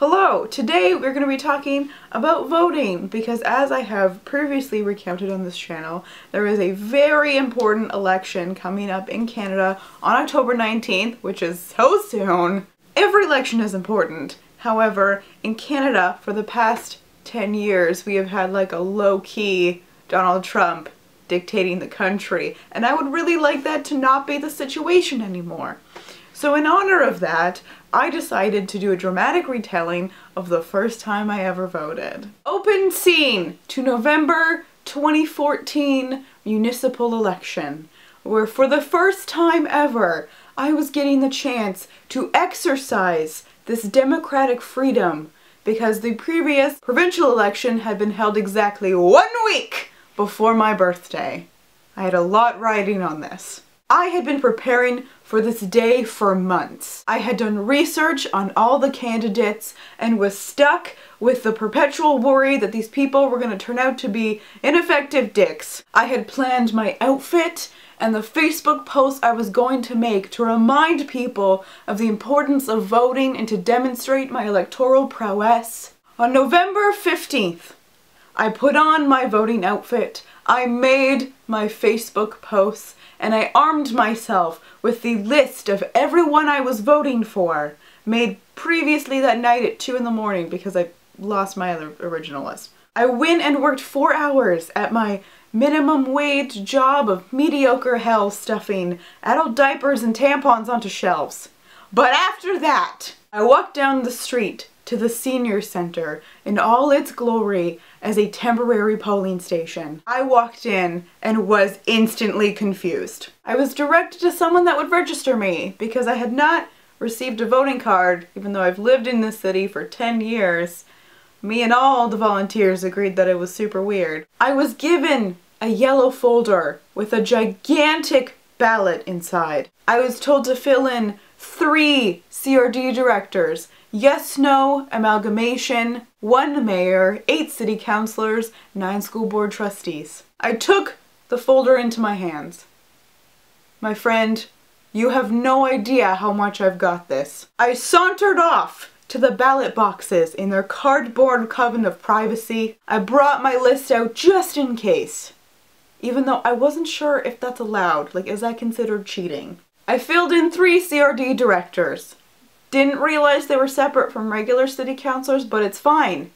Hello! Today we're going to be talking about voting because as I have previously recounted on this channel, there is a very important election coming up in Canada on October 19th, which is so soon. Every election is important. However, in Canada, for the past 10 years, we have had like a low-key Donald Trump dictating the country, and I would really like that to not be the situation anymore. So in honor of that, I decided to do a dramatic retelling of the first time I ever voted. Open scene to November 2014 municipal election, where for the first time ever, I was getting the chance to exercise this democratic freedom because the previous provincial election had been held exactly one week before my birthday. I had a lot riding on this. I had been preparing for this day for months. I had done research on all the candidates and was stuck with the perpetual worry that these people were going to turn out to be ineffective dicks. I had planned my outfit and the Facebook post I was going to make to remind people of the importance of voting and to demonstrate my electoral prowess. On November 15th, I put on my voting outfit, I made my Facebook posts, and I armed myself with the list of everyone I was voting for, made previously that night at 2 in the morning because I lost my other original list. I went and worked four hours at my minimum wage job of mediocre hell stuffing adult diapers and tampons onto shelves. But after that, I walked down the street to the senior center in all its glory as a temporary polling station. I walked in and was instantly confused. I was directed to someone that would register me because I had not received a voting card even though I've lived in this city for 10 years. Me and all the volunteers agreed that it was super weird. I was given a yellow folder with a gigantic ballot inside. I was told to fill in three CRD directors yes, no, amalgamation, one mayor, eight city councilors, nine school board trustees. I took the folder into my hands. My friend, you have no idea how much I've got this. I sauntered off to the ballot boxes in their cardboard coven of privacy. I brought my list out just in case. Even though I wasn't sure if that's allowed, like is that considered cheating? I filled in three CRD directors. Didn't realize they were separate from regular city councilors, but it's fine.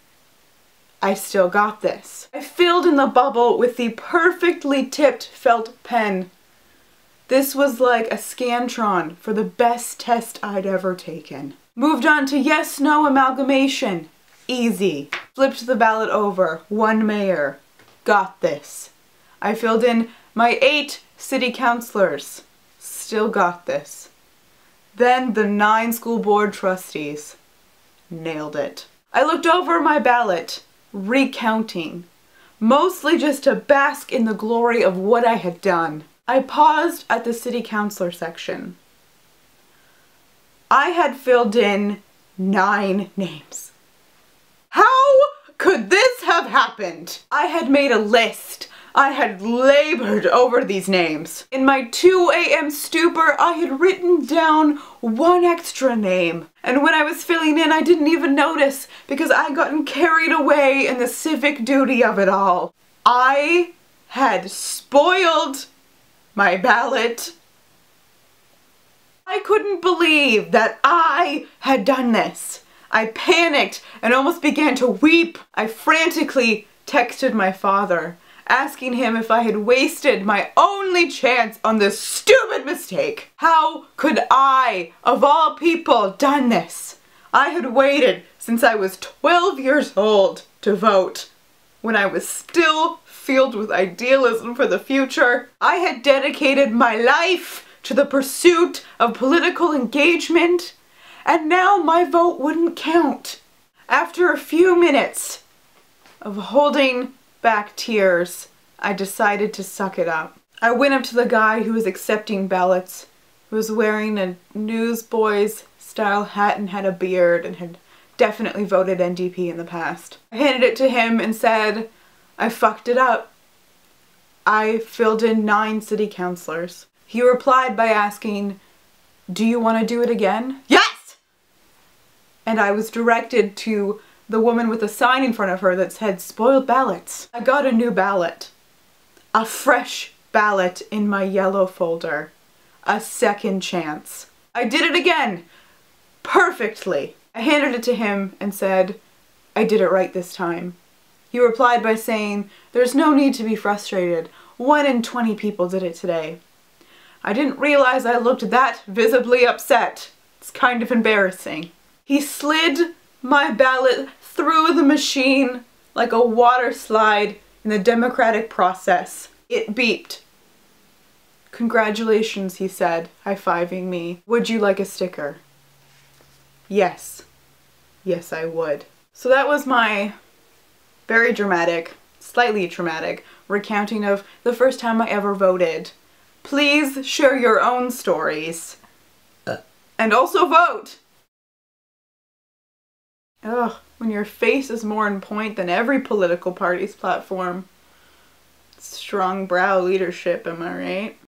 I still got this. I filled in the bubble with the perfectly tipped felt pen. This was like a Scantron for the best test I'd ever taken. Moved on to yes, no amalgamation. Easy. Flipped the ballot over. One mayor. Got this. I filled in my eight city councilors. Still got this. Then the nine school board trustees. Nailed it. I looked over my ballot, recounting, mostly just to bask in the glory of what I had done. I paused at the city councilor section. I had filled in nine names. How could this have happened? I had made a list I had labored over these names. In my 2 a.m. stupor, I had written down one extra name. And when I was filling in, I didn't even notice because I had gotten carried away in the civic duty of it all. I had spoiled my ballot. I couldn't believe that I had done this. I panicked and almost began to weep. I frantically texted my father asking him if I had wasted my only chance on this stupid mistake. How could I, of all people, done this? I had waited since I was 12 years old to vote, when I was still filled with idealism for the future. I had dedicated my life to the pursuit of political engagement, and now my vote wouldn't count. After a few minutes of holding back tears, I decided to suck it up. I went up to the guy who was accepting ballots, who was wearing a newsboys style hat and had a beard and had definitely voted NDP in the past. I handed it to him and said, I fucked it up. I filled in nine city councilors. He replied by asking, do you want to do it again? Yes! and I was directed to the woman with a sign in front of her that said spoiled ballots. I got a new ballot. A fresh ballot in my yellow folder. A second chance. I did it again! Perfectly! I handed it to him and said, I did it right this time. He replied by saying, there's no need to be frustrated. One in 20 people did it today. I didn't realize I looked that visibly upset. It's kind of embarrassing. He slid my ballot through the machine like a water slide in the democratic process. It beeped. Congratulations, he said, high-fiving me. Would you like a sticker? Yes. Yes, I would. So that was my very dramatic, slightly traumatic recounting of the first time I ever voted. Please share your own stories. Uh. And also vote! Ugh, when your face is more in point than every political party's platform. Strong brow leadership, am I right?